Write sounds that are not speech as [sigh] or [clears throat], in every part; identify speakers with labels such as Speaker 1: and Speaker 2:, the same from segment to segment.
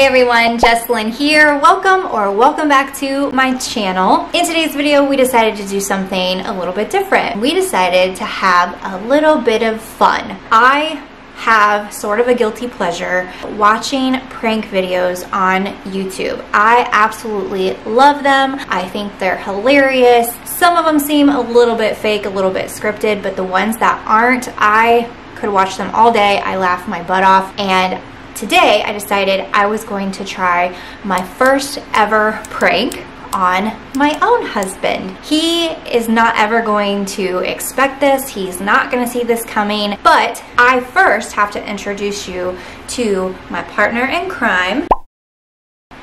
Speaker 1: Hey everyone, Jessalyn here. Welcome or welcome back to my channel. In today's video, we decided to do something a little bit different. We decided to have a little bit of fun. I have sort of a guilty pleasure watching prank videos on YouTube. I absolutely love them. I think they're hilarious. Some of them seem a little bit fake, a little bit scripted, but the ones that aren't, I could watch them all day. I laugh my butt off and today I decided I was going to try my first ever prank on my own husband. He is not ever going to expect this. He's not going to see this coming. But I first have to introduce you to my partner in crime,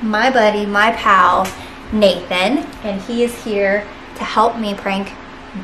Speaker 1: my buddy, my pal, Nathan. And he is here to help me prank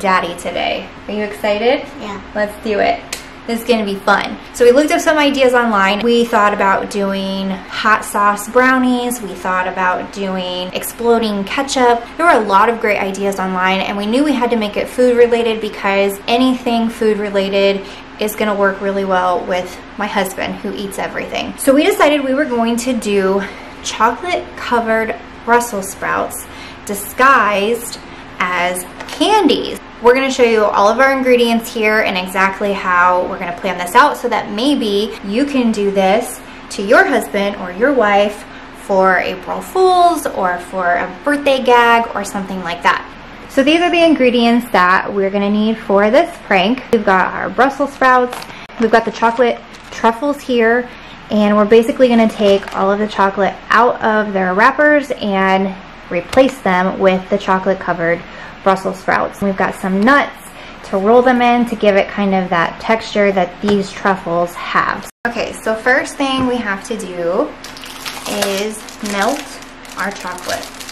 Speaker 1: daddy today. Are you excited?
Speaker 2: Yeah.
Speaker 1: Let's do it. This is gonna be fun. So we looked up some ideas online. We thought about doing hot sauce brownies. We thought about doing exploding ketchup. There were a lot of great ideas online and we knew we had to make it food related because anything food related is gonna work really well with my husband who eats everything. So we decided we were going to do chocolate covered Brussels sprouts disguised as candies. We're gonna show you all of our ingredients here and exactly how we're gonna plan this out so that maybe you can do this to your husband or your wife for April Fools or for a birthday gag or something like that. So these are the ingredients that we're gonna need for this prank. We've got our Brussels sprouts, we've got the chocolate truffles here, and we're basically gonna take all of the chocolate out of their wrappers and replace them with the chocolate covered Brussels sprouts. We've got some nuts to roll them in to give it kind of that texture that these truffles have. Okay, so first thing we have to do is melt our chocolate.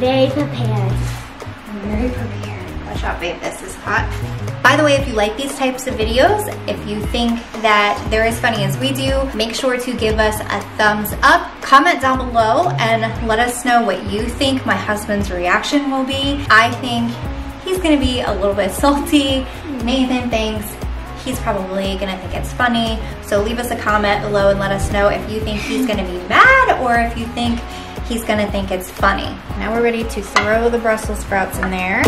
Speaker 2: Very prepared.
Speaker 1: I'm very prepared. Watch out, babe, this is hot. By the way, if you like these types of videos, if you think that they're as funny as we do, make sure to give us a thumbs up. Comment down below and let us know what you think my husband's reaction will be. I think he's gonna be a little bit [laughs] salty. Nathan thinks he's probably gonna think it's funny. So leave us a comment below and let us know if you think he's gonna be mad or if you think he's gonna think it's funny. Now we're ready to throw the Brussels sprouts in there.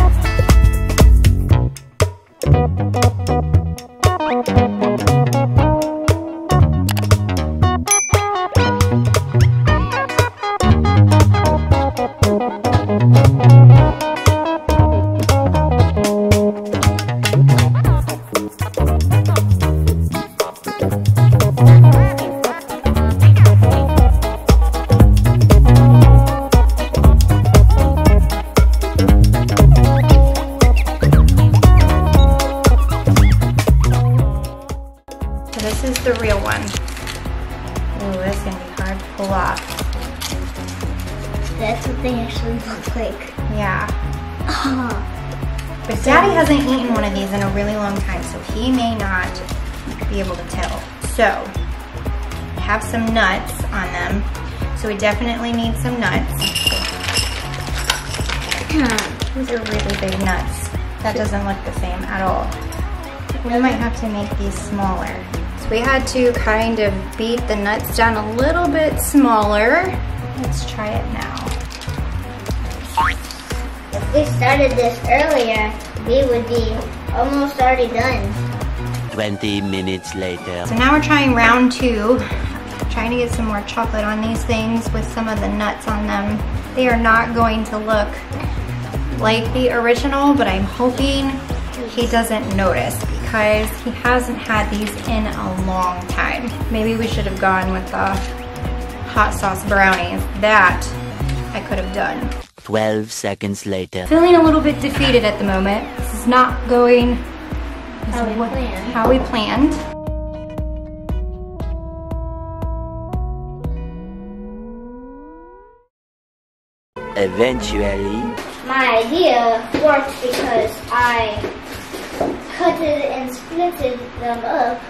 Speaker 1: Daddy hasn't eaten one of these in a really long time, so he may not be able to tell. So, have some nuts on them. So we definitely need some nuts. [clears throat] These are really big nuts. That doesn't look the same at all. We might have to make these smaller. So we had to kind of beat the nuts down a little bit smaller. Let's try it now.
Speaker 2: If we started this earlier, we would be almost already done.
Speaker 3: 20 minutes later.
Speaker 1: So now we're trying round two. Trying to get some more chocolate on these things with some of the nuts on them. They are not going to look like the original, but I'm hoping he doesn't notice because he hasn't had these in a long time. Maybe we should have gone with the hot sauce brownies. That I could have done.
Speaker 3: 12 seconds later.
Speaker 1: Feeling a little bit defeated at the moment. This is not going
Speaker 2: how we planned.
Speaker 1: How we planned.
Speaker 3: Eventually.
Speaker 2: My idea worked because I cut it and splinted them up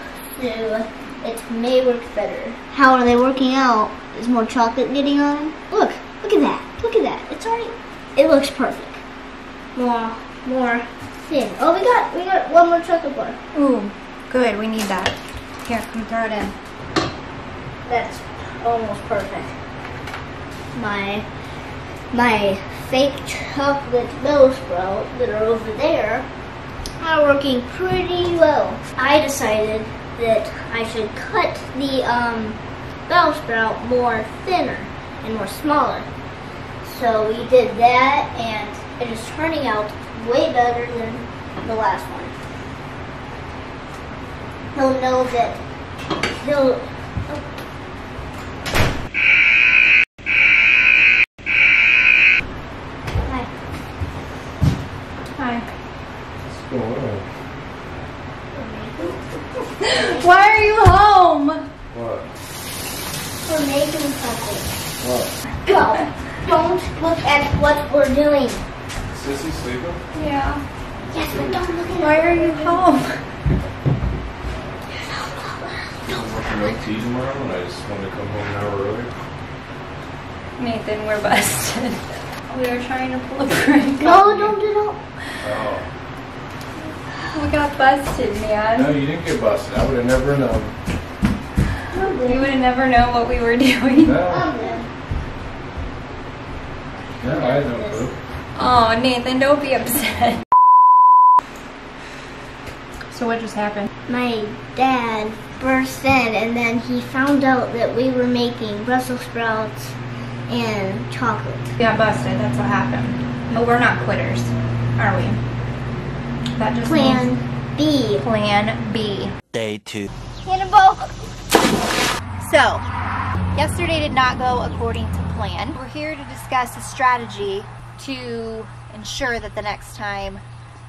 Speaker 2: so it may work better. How are they working out? Is more chocolate getting on them? Look, look at that. Look at that. It's already. It looks perfect. More, more thin. Oh, we got we got one more chocolate bar.
Speaker 1: Ooh, good. We need that. Here, come throw it in.
Speaker 2: That's almost perfect. My my fake chocolate bell sprout that are over there are working pretty well. I decided that I should cut the um, bell sprout more thinner and more smaller. So we did that and it is turning out way better than the last one. He'll know that he'll Hi.
Speaker 1: Hi.
Speaker 4: What's going on?
Speaker 1: Why are you home?
Speaker 4: What?
Speaker 2: We're making something.
Speaker 4: What?
Speaker 2: Go. Don't look at what we're doing.
Speaker 4: Sissy sleeping?
Speaker 1: Yeah.
Speaker 2: Yes, but don't look at
Speaker 1: Why are you home?
Speaker 4: I'm working OT tomorrow and I just wanted to come home an hour early.
Speaker 1: Nathan, we're busted. [laughs] We were trying to pull a prank.
Speaker 2: No, don't do that.
Speaker 4: Oh.
Speaker 1: We got busted, man.
Speaker 4: No, you didn't get busted. I would have never known.
Speaker 1: You would have never known what we were [laughs] doing.
Speaker 4: No.
Speaker 2: Oh, no.
Speaker 4: No, I had no clue.
Speaker 1: Oh, Nathan, don't be upset. So what just happened?
Speaker 2: My dad burst in and then he found out that we were making Brussels sprouts and chocolate.
Speaker 1: We got busted. That's what happened. But we're not quitters, are we? That just
Speaker 2: Plan B.
Speaker 1: Plan B.
Speaker 3: Day 2.
Speaker 2: Hannibal.
Speaker 1: So, yesterday did not go according to plan. We're here to discuss a strategy to ensure that the next time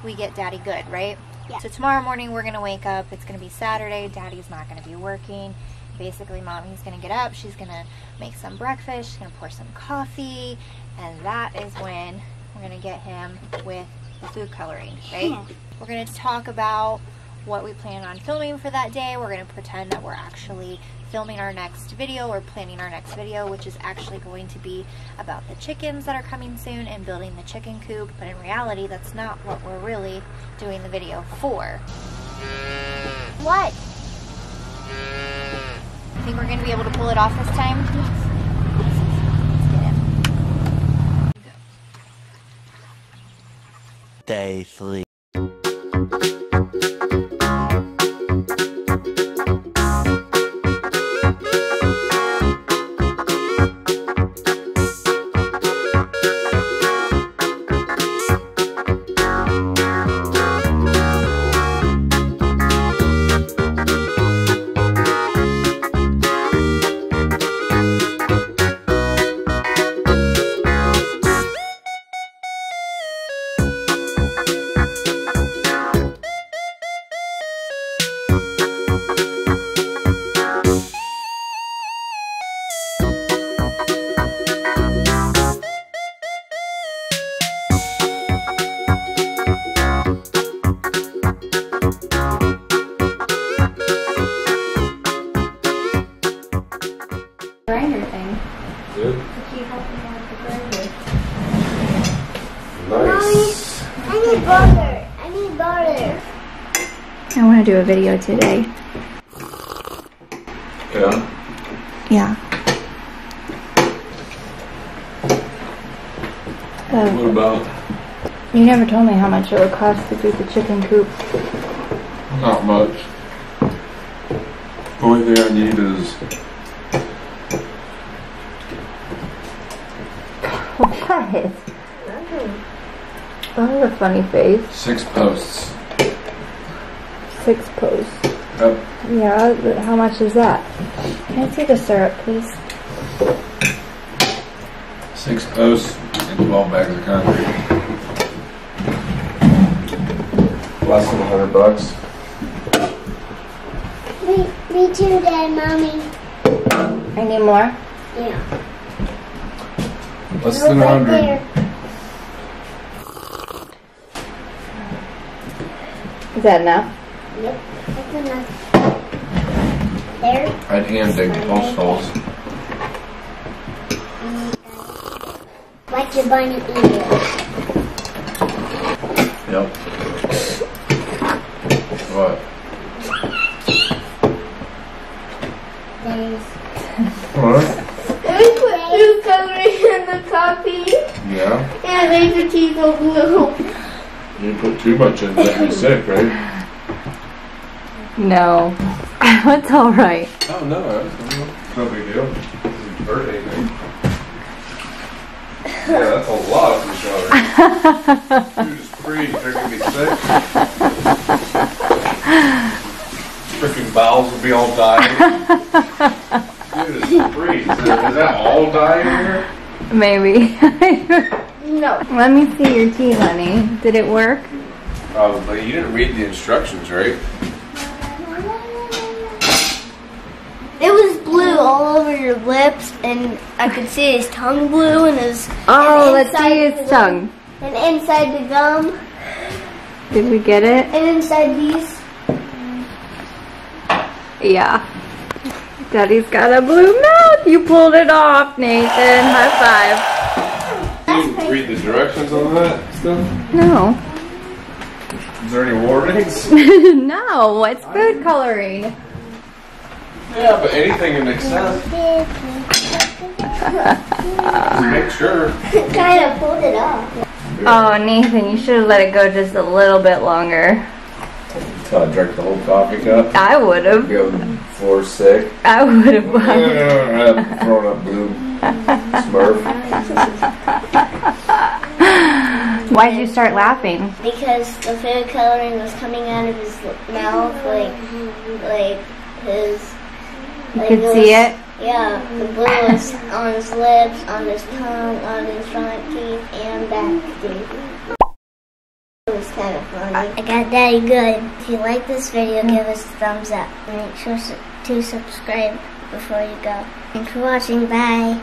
Speaker 1: we get Daddy good, right?
Speaker 2: Yeah.
Speaker 1: So tomorrow morning we're gonna wake up. It's gonna be Saturday. Daddy's not gonna be working. Basically, mommy's gonna get up. She's gonna make some breakfast. She's gonna pour some coffee, and that is when we're gonna get him with the food coloring, right?
Speaker 2: Yeah.
Speaker 1: We're gonna talk about what we plan on filming for that day. We're going to pretend that we're actually filming our next video or planning our next video, which is actually going to be about the chickens that are coming soon and building the chicken coop. But in reality, that's not what we're really doing the video for. What? I Think we're going to be able to pull it off this time? Him.
Speaker 3: Day 3.
Speaker 1: A video today.
Speaker 4: Yeah.
Speaker 1: Yeah. Oh.
Speaker 4: What about?
Speaker 1: You never told me how much it would cost to do the chicken coop.
Speaker 4: Not much. The only thing I need is [laughs]
Speaker 1: What? Oh, a funny face.
Speaker 4: six posts.
Speaker 1: Six posts.
Speaker 4: Yep.
Speaker 1: Yeah, but how much is that? Can I see the syrup, please?
Speaker 4: Six posts and 12 bags of concrete. Less than 100 bucks.
Speaker 2: Me, me too, Dad, Mommy.
Speaker 1: I need more.
Speaker 2: Yeah.
Speaker 4: Less than 100.
Speaker 1: Is that enough?
Speaker 2: Yep, that's enough. There.
Speaker 4: I'd hand dig post holes.
Speaker 2: Like your bunny ears.
Speaker 4: Yep. What?
Speaker 2: There's
Speaker 4: What?
Speaker 2: We put food coloring in the coffee
Speaker 4: Yeah.
Speaker 2: and made the teeth go blue.
Speaker 4: You put too much in, that'd be sick, right?
Speaker 1: No. [laughs] It's all right.
Speaker 4: Oh no, that's no big deal. This is birthday thing. Yeah, that's a lot of food coloring. Dude, just freeze. They're gonna get sick. Freaking bowels will be all dyed. Dude, it's freeze. Is that all dye in here?
Speaker 1: Maybe. [laughs] [laughs]
Speaker 2: No.
Speaker 1: Let me see your tea, honey. Did it work?
Speaker 4: Probably. You didn't read the instructions, right?
Speaker 2: It was blue all over your lips, and I could see his tongue blue, and his
Speaker 1: Oh,
Speaker 2: and
Speaker 1: let's
Speaker 2: inside
Speaker 1: see his
Speaker 2: the-
Speaker 1: tongue.
Speaker 2: and inside the gum,
Speaker 1: Did we get it?
Speaker 2: and inside these.
Speaker 1: Yeah. Daddy's got a blue mouth. You pulled it off, Nathan. High
Speaker 4: five didn't read the directions on that stuff?
Speaker 1: No.
Speaker 4: Is there any warnings? [laughs]
Speaker 1: no, it's food coloring.
Speaker 4: Yeah, but anything in excess. Make sure.
Speaker 2: kind of pulled it off.
Speaker 1: Oh, Nathan, you should have let it go just a little bit longer.
Speaker 4: Until I drank the whole coffee cup.
Speaker 1: I would have.
Speaker 4: Go to the floor sick.
Speaker 1: I would have.
Speaker 4: Throwing up blue smurf.
Speaker 1: Why'd you start laughing?
Speaker 2: Because the food coloring was coming out of his mouth, like, like his.
Speaker 1: You
Speaker 2: like
Speaker 1: could
Speaker 2: was-
Speaker 1: see it?
Speaker 2: Yeah, the blue was on his lips, on his tongue, on his front teeth, and back teeth. It was kind of funny. I got Daddy good. If you like this video, give us a thumbs up. Make sure to subscribe before you go. Thanks for watching. Bye.